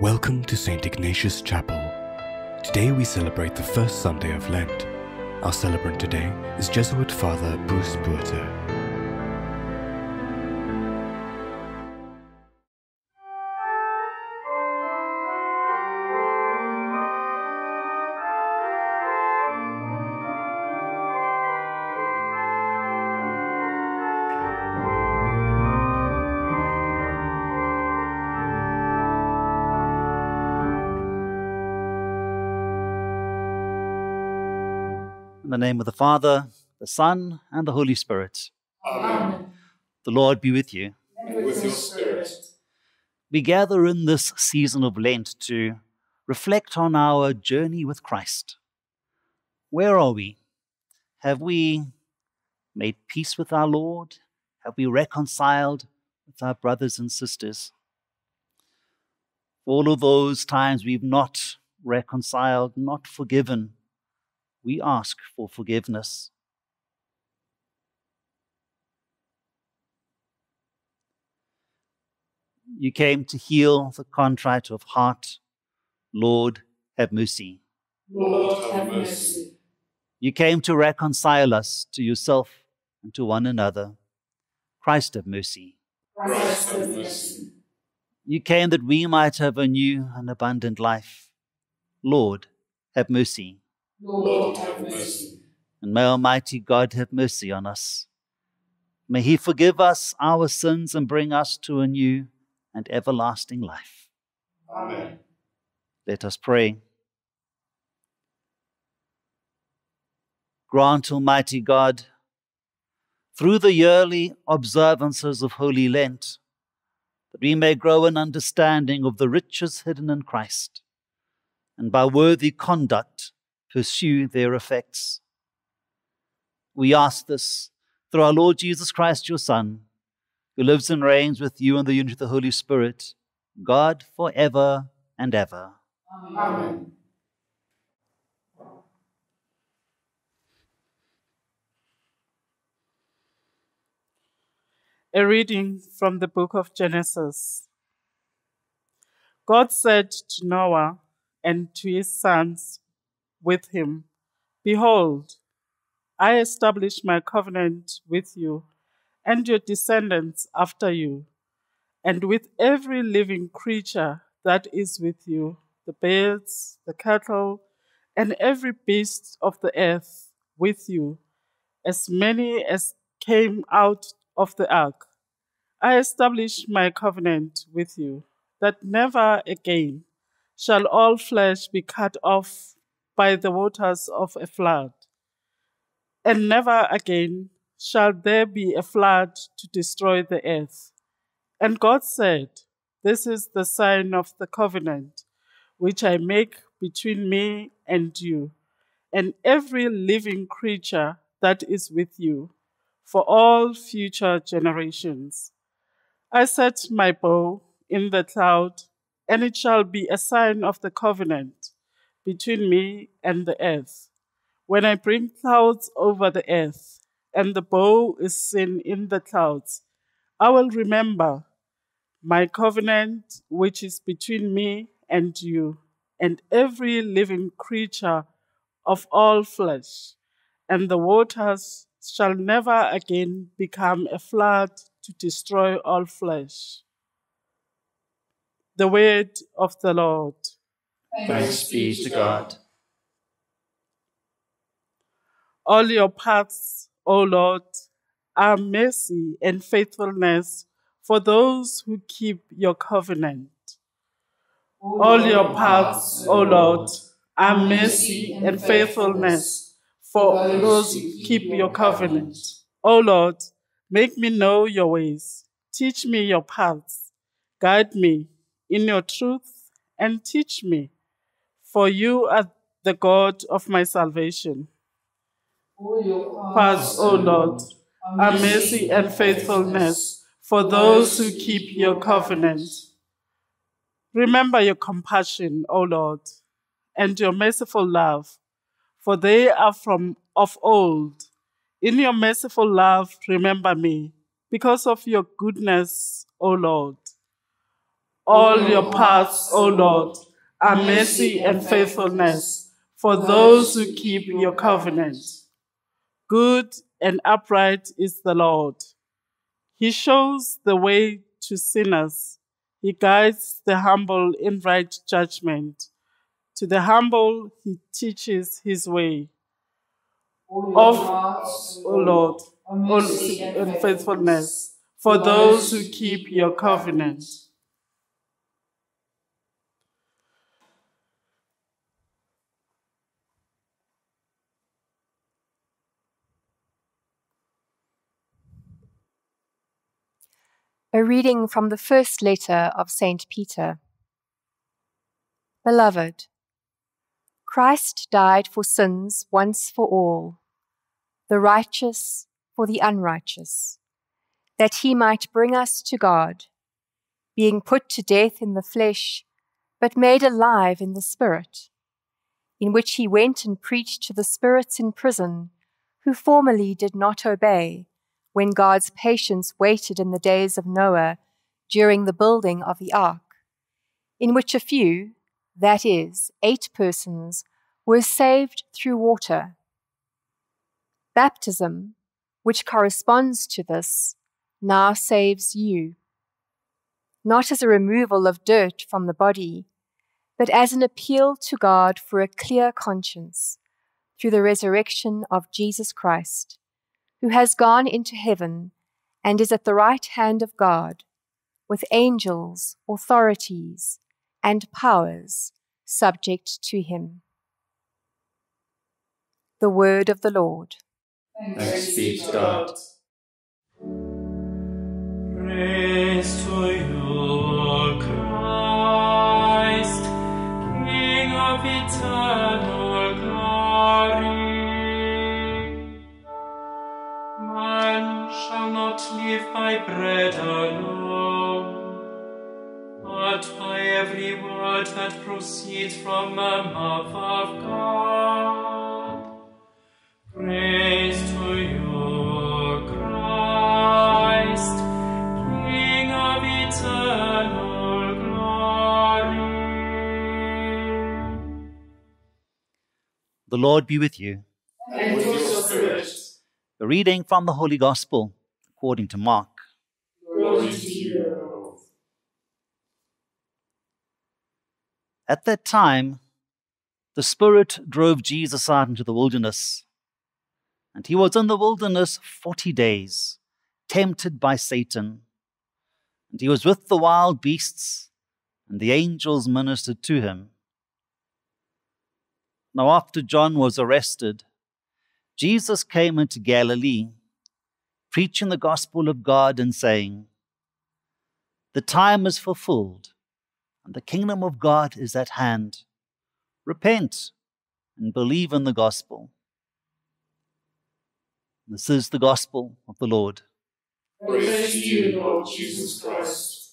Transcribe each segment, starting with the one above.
Welcome to St. Ignatius Chapel. Today we celebrate the first Sunday of Lent. Our celebrant today is Jesuit Father Bruce Botha. Name of the Father, the Son, and the Holy Spirit. Amen. The Lord be with you. And with your spirit. We gather in this season of Lent to reflect on our journey with Christ. Where are we? Have we made peace with our Lord? Have we reconciled with our brothers and sisters? All of those times we've not reconciled, not forgiven, we ask for forgiveness. You came to heal the contrite of heart. Lord, have mercy. Lord, have mercy. You came to reconcile us to yourself and to one another. Christ, have mercy. Christ, have mercy. You came that we might have a new and abundant life. Lord, have mercy. Lord, have mercy. And may Almighty God have mercy on us. May He forgive us our sins and bring us to a new and everlasting life. Amen. Let us pray. Grant, Almighty God, through the yearly observances of Holy Lent, that we may grow in understanding of the riches hidden in Christ, and by worthy conduct pursue their effects. We ask this through our Lord Jesus Christ, your Son, who lives and reigns with you in the unity of the Holy Spirit, God for ever and ever. Amen. A reading from the book of Genesis. God said to Noah and to his sons with him, Behold, I establish my covenant with you and your descendants after you, and with every living creature that is with you the birds, the cattle, and every beast of the earth with you, as many as came out of the ark. I establish my covenant with you, that never again shall all flesh be cut off by the waters of a flood, and never again shall there be a flood to destroy the earth. And God said, This is the sign of the covenant which I make between me and you, and every living creature that is with you, for all future generations. I set my bow in the cloud, and it shall be a sign of the covenant between me and the earth. When I bring clouds over the earth, and the bow is seen in the clouds, I will remember my covenant which is between me and you, and every living creature of all flesh, and the waters shall never again become a flood to destroy all flesh. The word of the Lord. Thanks be to God. All your paths, O Lord, are mercy and faithfulness for those who keep your covenant. All your paths, O Lord, are mercy and faithfulness for those who keep your covenant. O Lord, make me know your ways. Teach me your paths. Guide me in your truth and teach me, for you are the God of my salvation. Pass, O Lord, are mercy and faithfulness for those who keep your covenant. Remember your compassion, O Lord, and your merciful love, for they are from of old. In your merciful love, remember me, because of your goodness, O Lord. All your paths, O Lord, are mercy and faithfulness for those who keep your covenant. Good and upright is the Lord. He shows the way to sinners. He guides the humble in right judgment. To the humble, he teaches his way. Of, O Lord, mercy and faithfulness for those who keep your covenant. A reading from the first letter of St. Peter. Beloved, Christ died for sins once for all, the righteous for the unrighteous, that he might bring us to God, being put to death in the flesh, but made alive in the Spirit, in which he went and preached to the spirits in prison, who formerly did not obey when God's patience waited in the days of Noah during the building of the ark, in which a few, that is, eight persons, were saved through water. Baptism, which corresponds to this, now saves you, not as a removal of dirt from the body, but as an appeal to God for a clear conscience through the resurrection of Jesus Christ who has gone into heaven and is at the right hand of God, with angels, authorities, and powers subject to him. The word of the Lord. Thanks be to God. Praise to you, shall not live by bread alone, but by every word that proceeds from the mouth of God. Praise to you, Christ, King of eternal glory. The Lord be with you. And with your spirit. A reading from the Holy Gospel according to Mark. Glory to you, At that time, the Spirit drove Jesus out into the wilderness. And he was in the wilderness forty days, tempted by Satan. And he was with the wild beasts, and the angels ministered to him. Now, after John was arrested, Jesus came into Galilee, preaching the gospel of God and saying, The time is fulfilled, and the kingdom of God is at hand. Repent and believe in the gospel. This is the gospel of the Lord. Praise to you, Lord Jesus Christ.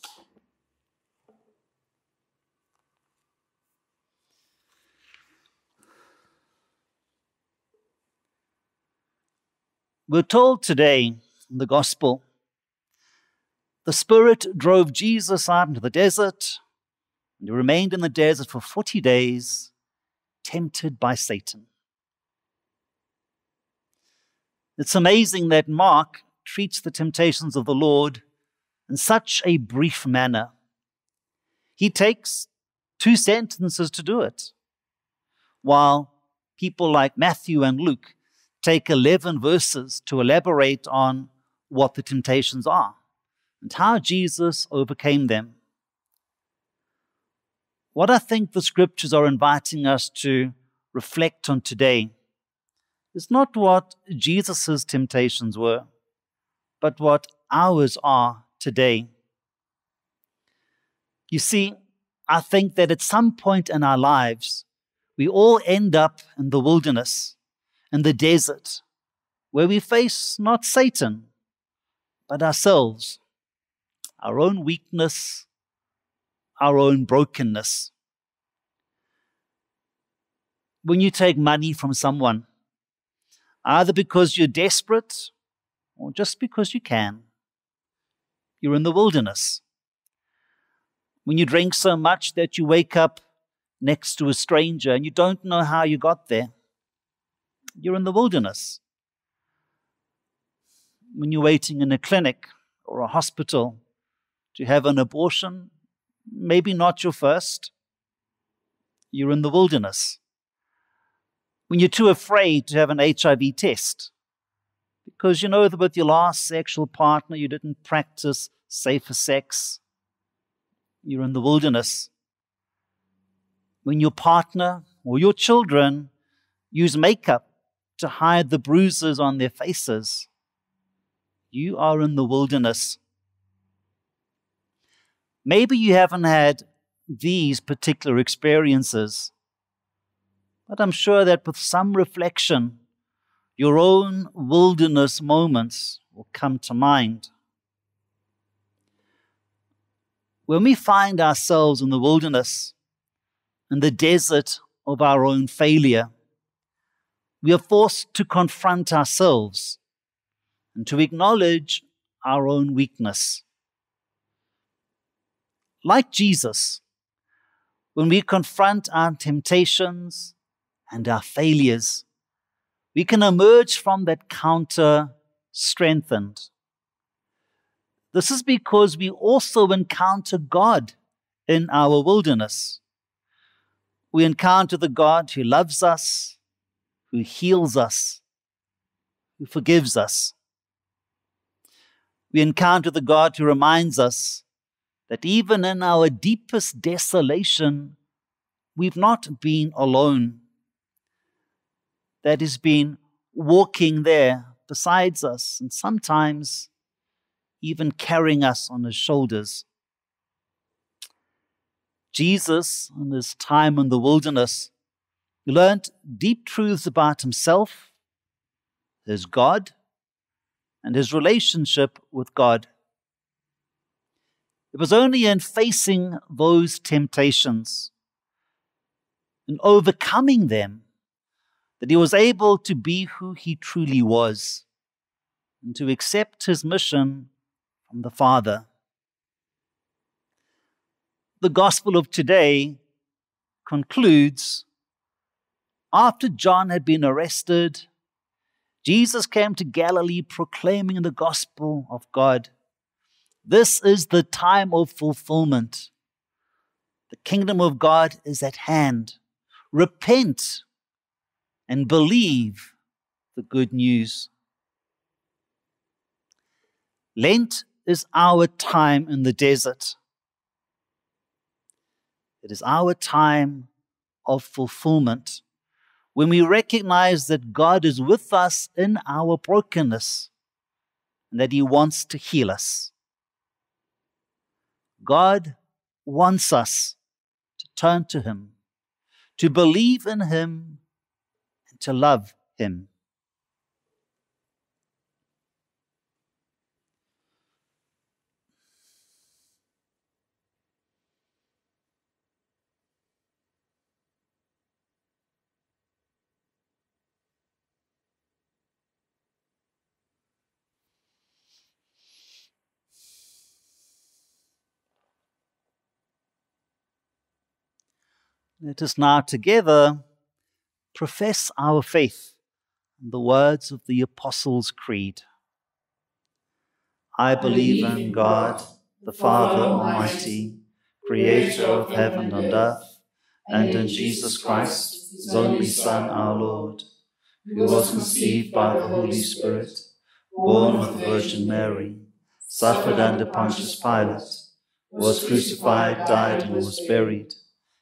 We're told today in the gospel the Spirit drove Jesus out into the desert, and he remained in the desert for 40 days, tempted by Satan. It's amazing that Mark treats the temptations of the Lord in such a brief manner. He takes two sentences to do it, while people like Matthew and Luke take 11 verses to elaborate on what the temptations are and how Jesus overcame them. What I think the scriptures are inviting us to reflect on today is not what Jesus' temptations were, but what ours are today. You see, I think that at some point in our lives, we all end up in the wilderness, in the desert, where we face not Satan, but ourselves, our own weakness, our own brokenness. When you take money from someone, either because you're desperate or just because you can, you're in the wilderness. When you drink so much that you wake up next to a stranger and you don't know how you got there, you're in the wilderness. When you're waiting in a clinic or a hospital to have an abortion, maybe not your first, you're in the wilderness. When you're too afraid to have an HIV test, because you know that with your last sexual partner you didn't practice safer sex, you're in the wilderness. When your partner or your children use makeup to hide the bruises on their faces, you are in the wilderness. Maybe you haven't had these particular experiences, but I'm sure that with some reflection, your own wilderness moments will come to mind. When we find ourselves in the wilderness, in the desert of our own failure, we are forced to confront ourselves and to acknowledge our own weakness. Like Jesus, when we confront our temptations and our failures, we can emerge from that counter strengthened. This is because we also encounter God in our wilderness. We encounter the God who loves us, who heals us, who forgives us. We encounter the God who reminds us that even in our deepest desolation, we've not been alone. That has been walking there beside us and sometimes even carrying us on his shoulders. Jesus, in his time in the wilderness, learned deep truths about himself, his God, and his relationship with God. It was only in facing those temptations and overcoming them that he was able to be who he truly was and to accept his mission from the Father. The Gospel of today concludes after John had been arrested, Jesus came to Galilee proclaiming the gospel of God. This is the time of fulfillment. The kingdom of God is at hand. Repent and believe the good news. Lent is our time in the desert. It is our time of fulfillment when we recognize that God is with us in our brokenness and that He wants to heal us. God wants us to turn to Him, to believe in Him, and to love Him. Let us now together profess our faith in the words of the Apostles' Creed. I believe in God, the Father Almighty, creator of heaven and earth, and in Jesus Christ, his only Son, our Lord, who was conceived by the Holy Spirit, born of the Virgin Mary, suffered under Pontius Pilate, was crucified, died, and was buried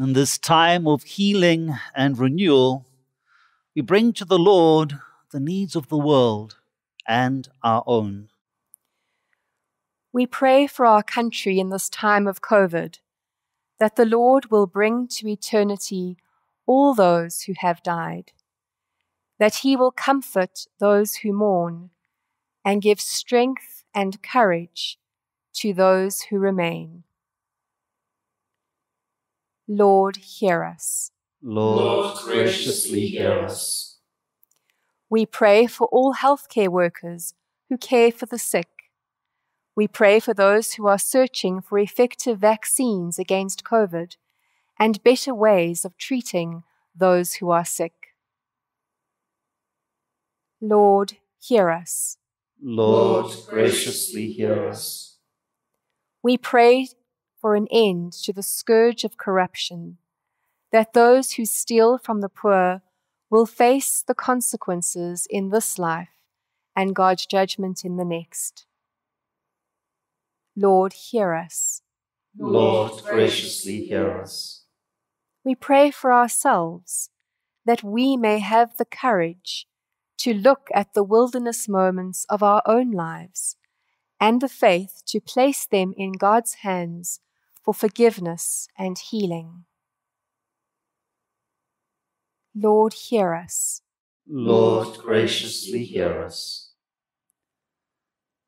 In this time of healing and renewal, we bring to the Lord the needs of the world and our own. We pray for our country in this time of COVID, that the Lord will bring to eternity all those who have died, that he will comfort those who mourn, and give strength and courage to those who remain. Lord, hear us. Lord, graciously hear us. We pray for all healthcare workers who care for the sick. We pray for those who are searching for effective vaccines against COVID and better ways of treating those who are sick. Lord, hear us. Lord, graciously hear us. We pray for an end to the scourge of corruption, that those who steal from the poor will face the consequences in this life and God's judgment in the next. Lord, hear us. Lord, graciously hear us. We pray for ourselves that we may have the courage to look at the wilderness moments of our own lives and the faith to place them in God's hands for forgiveness and healing. Lord, hear us. Lord, graciously hear us.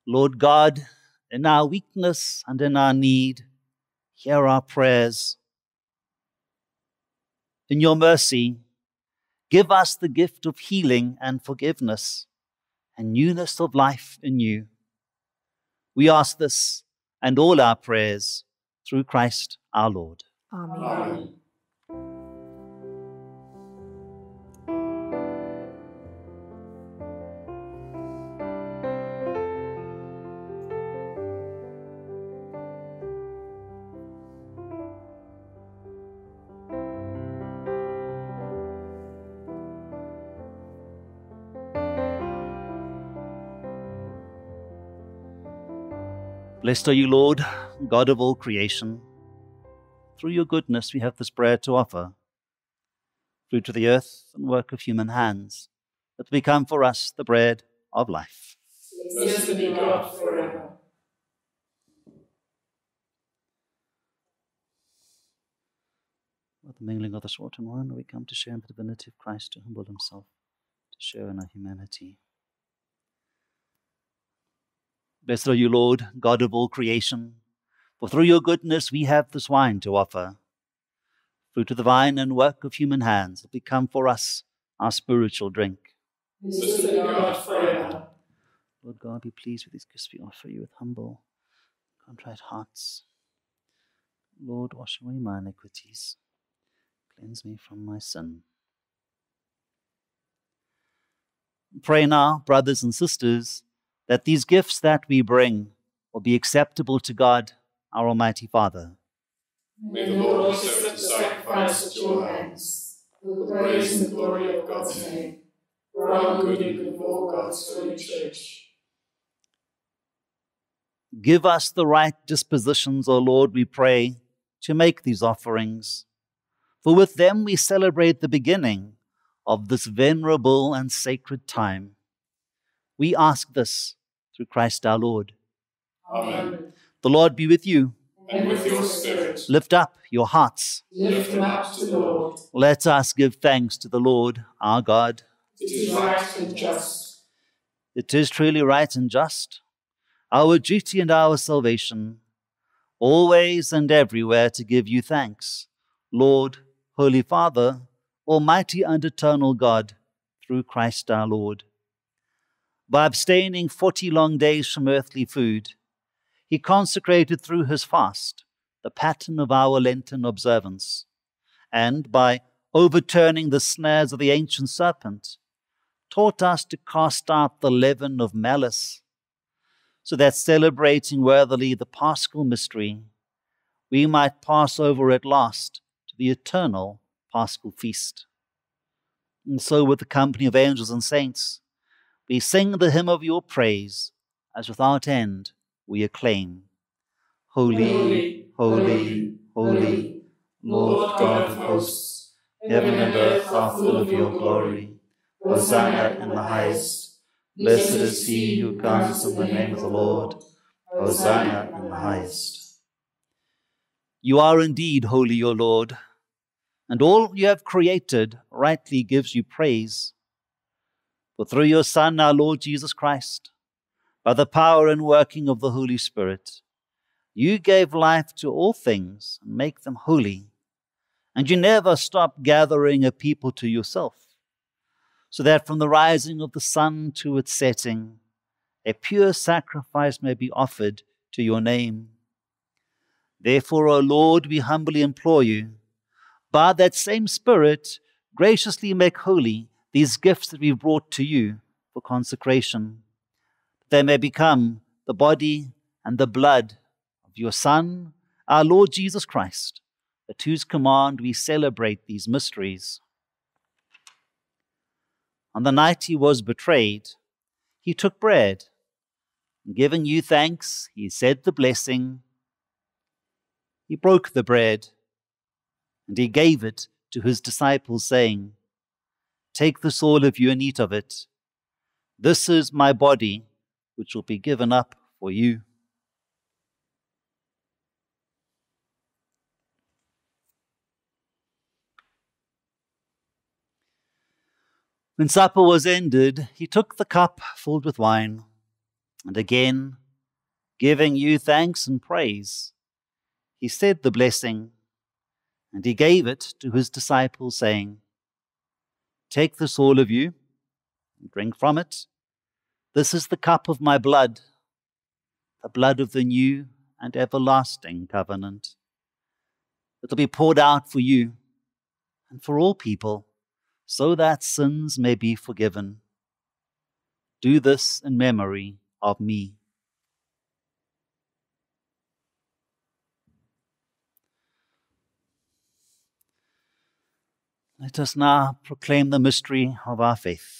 Lord God, in our weakness and in our need, hear our prayers. In your mercy, give us the gift of healing and forgiveness and newness of life in you. We ask this and all our prayers through Christ our Lord. Amen. Amen. Blessed are you, Lord, God of all creation. Through your goodness, we have this bread to offer, fruit of the earth and work of human hands, that become for us the bread of life. Blessed be God forever. With the mingling of the sword and wine, we come to share in the divinity of Christ to humble himself, to share in our humanity. Blessed are you, Lord, God of all creation, for through your goodness we have this wine to offer, fruit of the vine and work of human hands that become for us our spiritual drink. God. Lord God, be pleased with these gifts we offer you with humble, contrite hearts. Lord, wash away my iniquities, cleanse me from my sin. Pray now, brothers and sisters, that these gifts that we bring will be acceptable to God, our Almighty Father. May the Lord accept the sacrifice at your hands, for the praise and glory of God's name, for our good and good of all God's holy church. Give us the right dispositions, O Lord, we pray, to make these offerings. For with them we celebrate the beginning of this venerable and sacred time. We ask this through Christ our Lord. Amen. The Lord be with you. And with your spirit, Lift up your hearts. lift them up to the Lord. Let us give thanks to the Lord our God. It is right and just. It is truly right and just, our duty and our salvation, always and everywhere to give you thanks, Lord, Holy Father, Almighty and eternal God, through Christ our Lord. By abstaining forty long days from earthly food, he consecrated through his fast the pattern of our Lenten observance, and by overturning the snares of the ancient serpent, taught us to cast out the leaven of malice, so that celebrating worthily the paschal mystery, we might pass over at last to the eternal paschal feast. And so, with the company of angels and saints, we sing the hymn of your praise, as without end we acclaim Holy, holy, holy, Lord God of hosts, heaven and earth are full of your glory. Hosanna in the highest. Blessed is he who comes in the name of the Lord. Hosanna in the highest. You are indeed holy, O Lord, and all you have created rightly gives you praise. For through your Son, our Lord Jesus Christ, by the power and working of the Holy Spirit, you gave life to all things and make them holy. And you never stop gathering a people to yourself, so that from the rising of the sun to its setting, a pure sacrifice may be offered to your name. Therefore, O Lord, we humbly implore you, by that same Spirit, graciously make holy these gifts that we've brought to you for consecration, they may become the body and the blood of your Son, our Lord Jesus Christ, at whose command we celebrate these mysteries. On the night he was betrayed, he took bread, and giving you thanks, he said the blessing. He broke the bread, and he gave it to his disciples, saying, Take this, all of you, and eat of it. This is my body, which will be given up for you. When supper was ended, he took the cup filled with wine, and again, giving you thanks and praise, he said the blessing, and he gave it to his disciples, saying, Take this, all of you, and drink from it. This is the cup of my blood, the blood of the new and everlasting covenant. It will be poured out for you and for all people so that sins may be forgiven. Do this in memory of me. Let us now proclaim the mystery of our faith.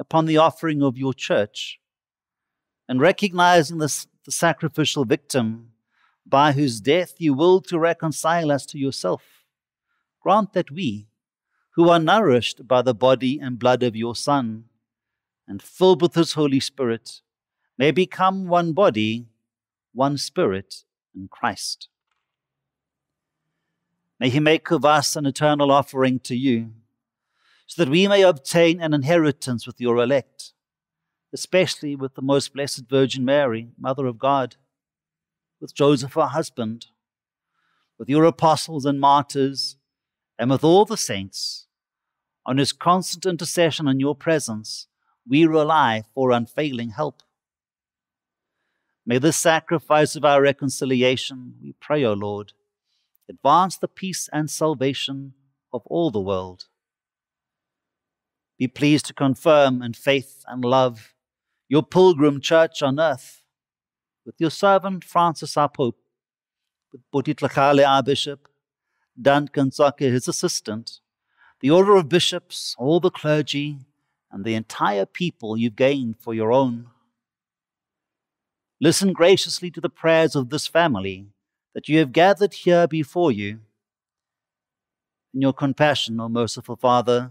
upon the offering of your church, and recognizing this, the sacrificial victim by whose death you will to reconcile us to yourself grant that we, who are nourished by the body and blood of your Son, and filled with his Holy Spirit, may become one body, one spirit in Christ. May he make of us an eternal offering to you, so that we may obtain an inheritance with your elect, especially with the most blessed Virgin Mary, Mother of God, with Joseph, our husband, with your apostles and martyrs and with all the saints, on his constant intercession in your presence, we rely for unfailing help. May this sacrifice of our reconciliation, we pray, O Lord, advance the peace and salvation of all the world. Be pleased to confirm in faith and love your pilgrim church on earth, with your servant Francis our Pope, with Buti Tlhagale our Bishop, Duncan Tsoke, his assistant, the order of bishops, all the clergy, and the entire people you've gained for your own. Listen graciously to the prayers of this family that you have gathered here before you. In your compassion, O merciful Father,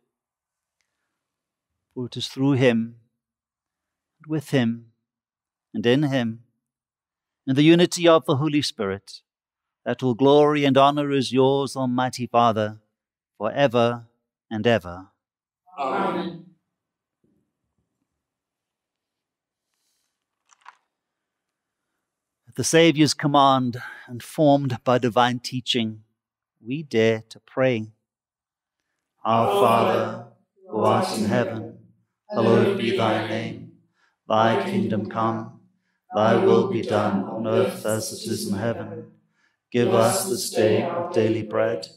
For it is through him, and with him, and in him, in the unity of the Holy Spirit, that all glory and honor is yours, Almighty Father for ever and ever. Amen. At the Saviour's command and formed by divine teaching, we dare to pray. Our Father, who art in heaven, hallowed be thy name. Thy kingdom come, thy will be done on earth as it is in heaven. Give us this day our daily bread,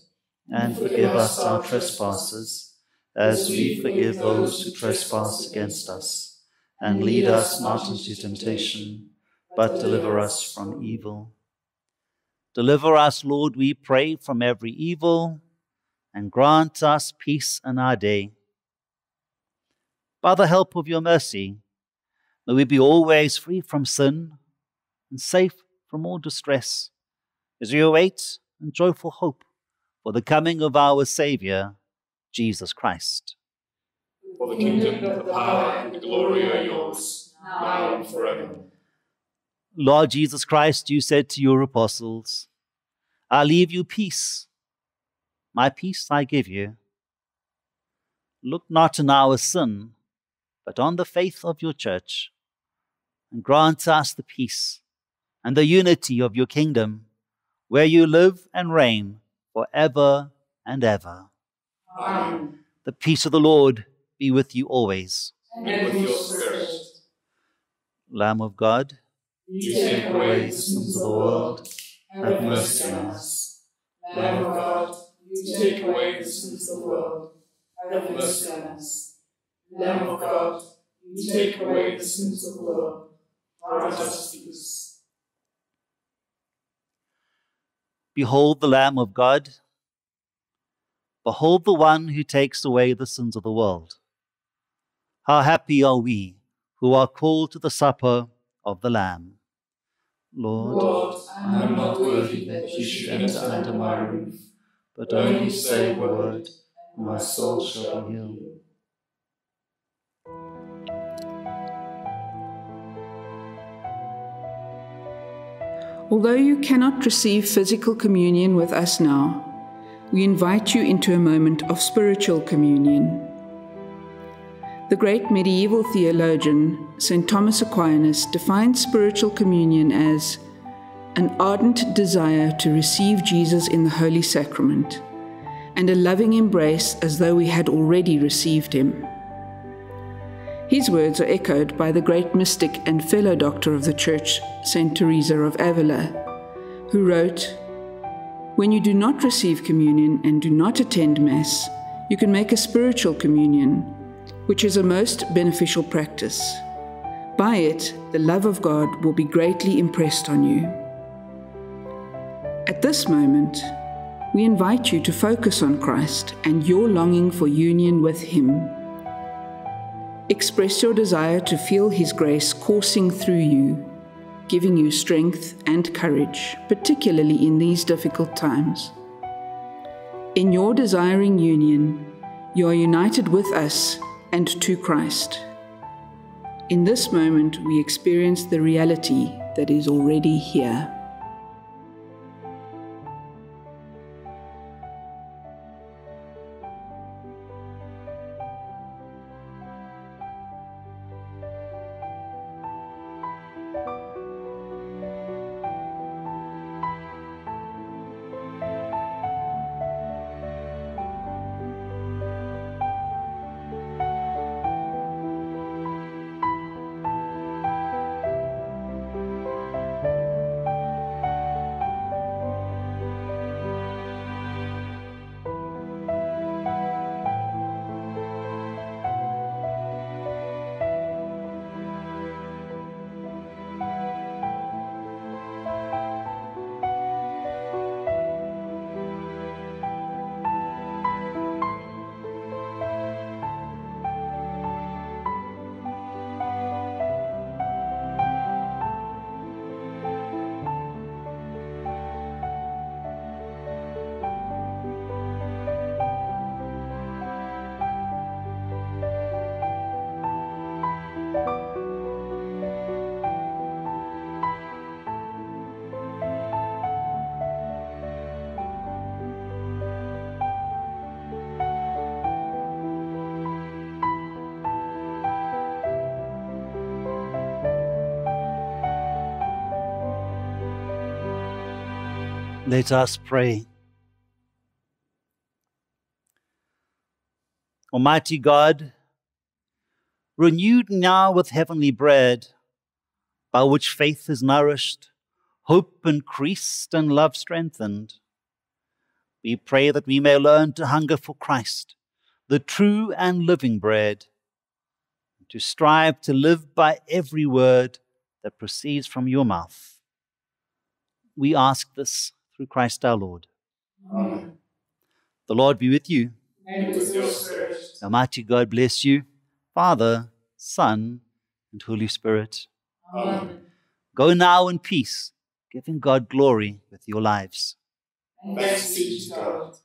and forgive us our trespasses, as we forgive those who trespass against us. And lead us not into temptation, but deliver us from evil. Deliver us, Lord, we pray, from every evil, and grant us peace in our day. By the help of your mercy, may we be always free from sin and safe from all distress, as we await in joyful hope for the coming of our Saviour, Jesus Christ. For the kingdom, the power, and the glory are yours, now and forever. Lord Jesus Christ, you said to your apostles, I leave you peace. My peace I give you. Look not on our sin, but on the faith of your church, and grant us the peace and the unity of your kingdom, where you live and reign for ever and ever. Amen. The peace of the Lord be with you always. And with your spirit. Lamb of God, You take away the sins of the world. Have mercy on us. Lamb of God, you take away the sins of the world. Have mercy on us. Lamb of God, you take away the sins of the world. Grant us peace. Behold the Lamb of God. Behold the one who takes away the sins of the world. How happy are we who are called to the supper of the Lamb. Lord, Lord, I am not worthy that you should enter under my roof, but only say a word, and my soul shall be healed. Although you cannot receive physical communion with us now, we invite you into a moment of spiritual communion. The great medieval theologian, St. Thomas Aquinas, defined spiritual communion as an ardent desire to receive Jesus in the Holy Sacrament and a loving embrace as though we had already received him. His words are echoed by the great mystic and fellow doctor of the Church, St. Teresa of Avila, who wrote, When you do not receive communion and do not attend Mass, you can make a spiritual communion, which is a most beneficial practice. By it, the love of God will be greatly impressed on you. At this moment, we invite you to focus on Christ and your longing for union with Him. Express your desire to feel His grace coursing through you, giving you strength and courage, particularly in these difficult times. In your desiring union, you are united with us and to Christ. In this moment, we experience the reality that is already here. Let us pray. Almighty God, renewed now with heavenly bread, by which faith is nourished, hope increased, and love strengthened, we pray that we may learn to hunger for Christ, the true and living bread, and to strive to live by every word that proceeds from your mouth. We ask this through Christ our Lord. Amen. The Lord be with you. And with your spirit. Almighty God bless you, Father, Son, and Holy Spirit. Amen. Go now in peace, giving God glory with your lives. Thanks be to God.